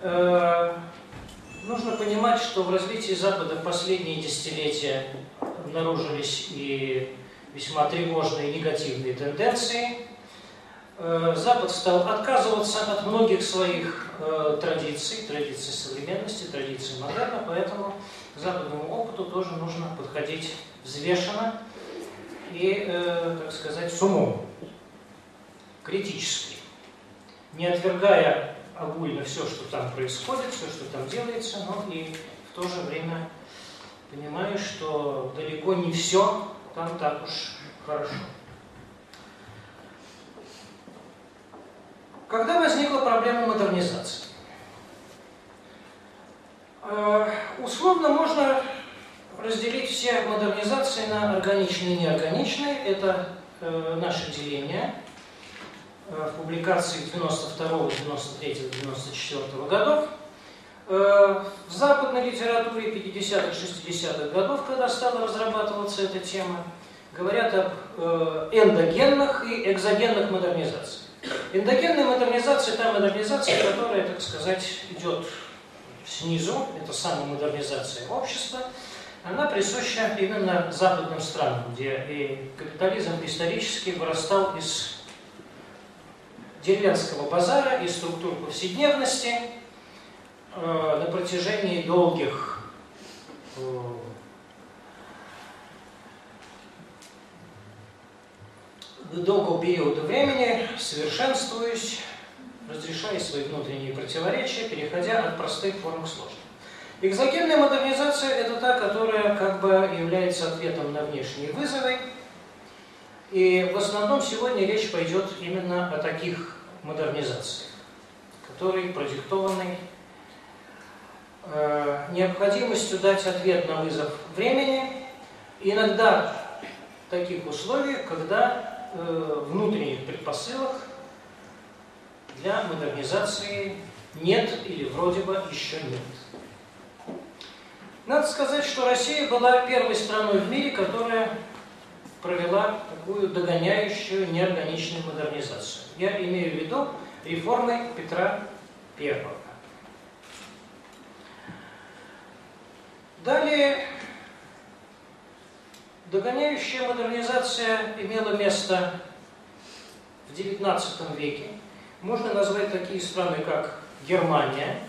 Э, нужно понимать, что в развитии Запада в последние десятилетия обнаружились и весьма тревожные негативные тенденции. Э, Запад стал отказываться от многих своих э, традиций, традиций современности, традиций модерна, поэтому западному опыту тоже нужно подходить взвешенно и, так сказать, с умом, критически, не отвергая огульно все, что там происходит, все, что там делается, но и в то же время понимая, что далеко не все там так уж хорошо. Когда возникла проблема модернизации? Э, условно можно разделить все модернизации на органичные и неорганичные. Это э, наше деление в публикации 92, 93, 94 годов. Э, в западной литературе 50-х, 60-х годов, когда стала разрабатываться эта тема, говорят об э, эндогенных и экзогенных модернизациях. Эндогенная модернизация – та модернизация, которая, так сказать, идет снизу, это самомодернизация общества, она присуща именно западным странам, где и капитализм исторически вырастал из деревенского базара, из структур повседневности э, на протяжении долгих э, долгого периода времени, совершенствуясь, разрешая свои внутренние противоречия, переходя от простых форм к сложным. Экзогенная модернизация – это та, которая как бы является ответом на внешние вызовы. И в основном сегодня речь пойдет именно о таких модернизациях, которые продиктованы э, необходимостью дать ответ на вызов времени, иногда в таких условиях, когда э, внутренних предпосылок для модернизации нет или вроде бы еще нет. Надо сказать, что Россия была первой страной в мире, которая провела такую догоняющую неорганичную модернизацию. Я имею в виду реформы Петра I. Далее, догоняющая модернизация имела место в XIX веке. Можно назвать такие страны, как Германия,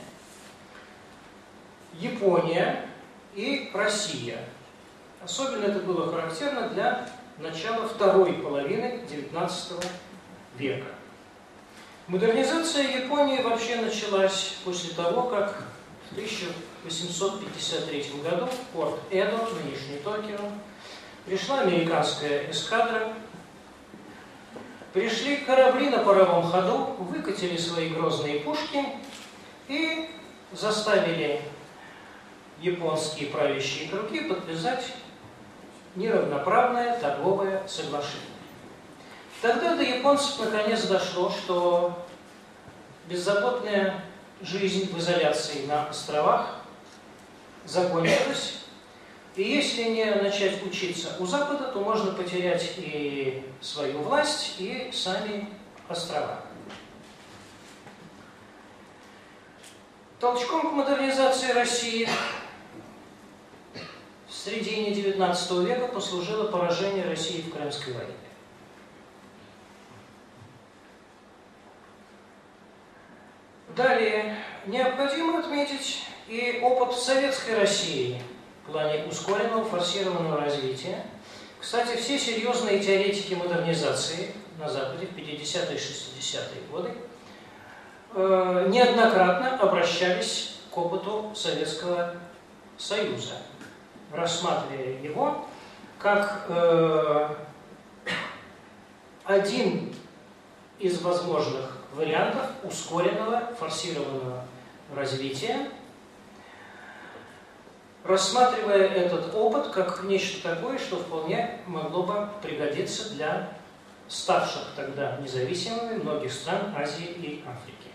Япония, и Россия. Особенно это было характерно для начала второй половины XIX века. Модернизация Японии вообще началась после того, как в 1853 году в порт Эдо, нынешний Токио, пришла американская эскадра, пришли корабли на паровом ходу, выкатили свои грозные пушки и заставили японские правящие круги подписать неравноправное торговое соглашение. Тогда до японцев наконец дошло, что беззаботная жизнь в изоляции на островах закончилась, и если не начать учиться у Запада, то можно потерять и свою власть, и сами острова. Толчком к модернизации России середине XIX века послужило поражение России в Крымской войне. Далее, необходимо отметить и опыт советской России в плане ускоренного, форсированного развития. Кстати, все серьезные теоретики модернизации на Западе в 50-е и 60-е годы э, неоднократно обращались к опыту Советского Союза рассматривая его как э, один из возможных вариантов ускоренного, форсированного развития, рассматривая этот опыт как нечто такое, что вполне могло бы пригодиться для ставших тогда независимыми многих стран Азии и Африки.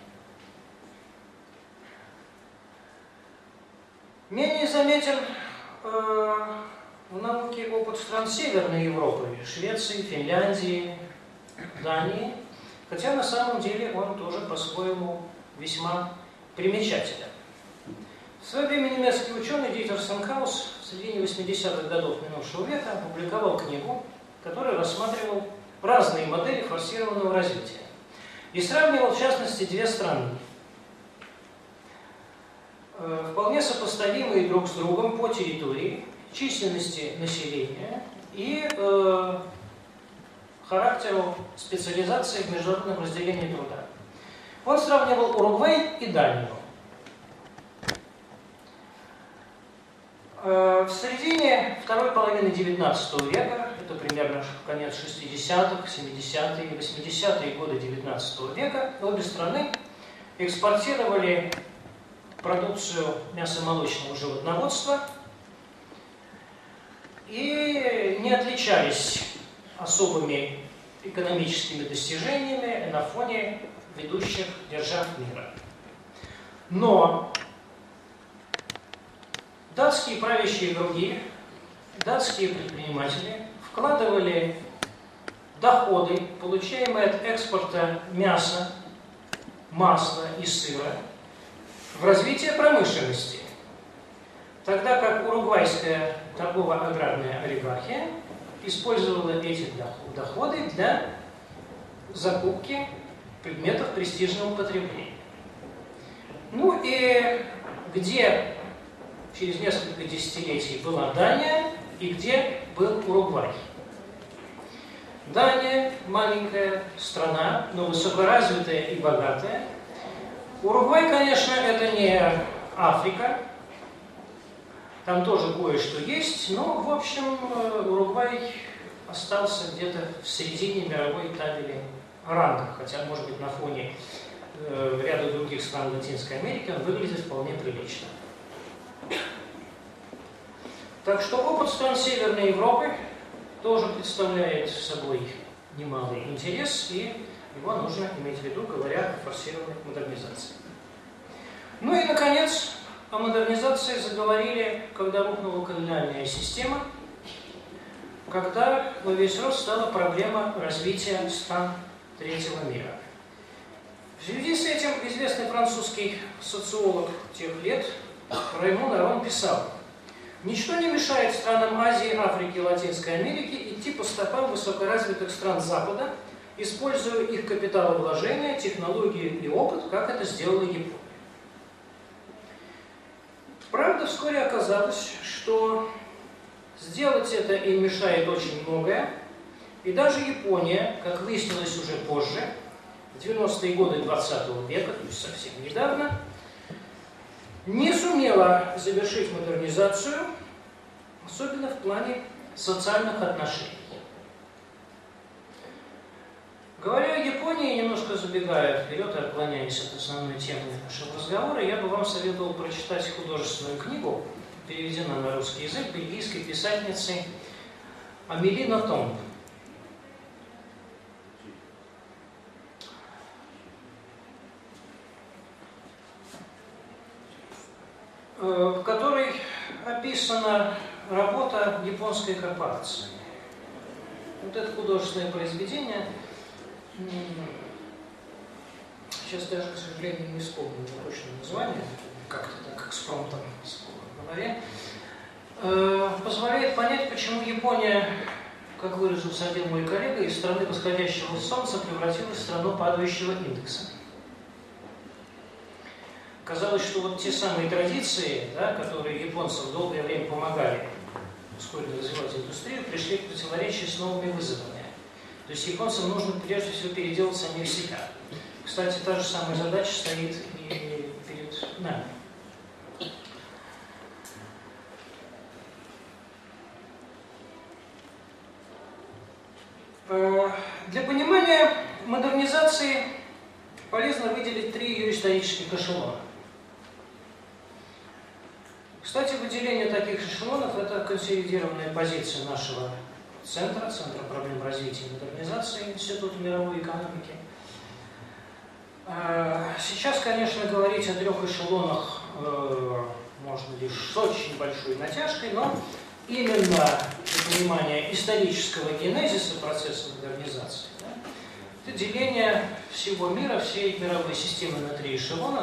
Менее заметен в науке опыт стран Северной Европы, Швеции, Финляндии, Дании, хотя на самом деле он тоже по-своему весьма примечателен. В свое время немецкий ученый Дитер Санкаус в середине 80-х годов минувшего века опубликовал книгу, которая рассматривал разные модели форсированного развития. И сравнивал, в частности, две страны. Э, вполне сопоставимые друг с другом по территории, численности населения и э, характеру специализации в международном разделении труда. Он сравнивал Уругвай и Данию. Э, в середине второй половины XIX века, это примерно конец 60-х, 70-е, 80-е годы XIX века, обе страны экспортировали продукцию мясомолочного животноводства и не отличались особыми экономическими достижениями на фоне ведущих держав мира. Но Датские правящие круги, датские предприниматели вкладывали доходы, получаемые от экспорта мяса, масла и сыра, в развитие промышленности, тогда как уругвайская торгово-аграрная олигархия использовала эти доходы для закупки предметов престижного потребления. Ну и где через несколько десятилетий была Дания и где был Уругвай. Дания – маленькая страна, но высокоразвитая и богатая. Уругвай, конечно, это не Африка, там тоже кое-что есть, но, в общем, Уругвай остался где-то в середине мировой табели рангов, хотя, может быть, на фоне э, ряда других стран Латинской Америки он выглядит вполне прилично. Так что опыт стран Северной Европы тоже представляет собой немалый интерес, и его нужно иметь в виду, говоря о форсированной модернизации. Ну и, наконец, о модернизации заговорили, когда рухнула колониальная система, когда во весь рост стала проблема развития стран третьего мира. В связи с этим известный французский социолог тех лет Раймон Арон писал, Ничто не мешает странам Азии, Африки и Латинской Америки идти по стопам высокоразвитых стран Запада, используя их капиталовложения, технологии и опыт, как это сделала Япония. Правда, вскоре оказалось, что сделать это им мешает очень многое, и даже Япония, как выяснилось уже позже, в 90-е годы 20 -го века, то есть совсем недавно, не сумела завершить модернизацию, особенно в плане социальных отношений. Японии, немножко забегая вперед и отклоняясь от основной темы нашего разговора, я бы вам советовал прочитать художественную книгу, переведена на русский язык, бельгийской писательницы Амелина Томб. Э, в которой описана работа японской корпорации. Вот это художественное произведение, сейчас даже, к сожалению, не вспомню точное название, как-то так экспромтом в голове, э, позволяет понять, почему Япония, как выразился один мой коллега, из страны восходящего солнца превратилась в страну падающего индекса. Казалось, что вот те самые традиции, да, которые японцам долгое время помогали ускоренно развивать индустрию, пришли в противоречие с новыми вызовами. То есть японцам нужно прежде всего переделать самих себя. Кстати, та же самая задача стоит и перед нами. Э, для понимания модернизации полезно выделить три ее исторических эшелона. Кстати, выделение таких эшелонов – это консолидированная позиция нашего центра, Центра проблем развития и модернизации Института мировой экономики. А, сейчас, конечно, говорить о трех эшелонах э, можно лишь с очень большой натяжкой, но именно для понимания исторического генезиса процесса модернизации, да, это деление всего мира, всей мировой системы на три эшелона,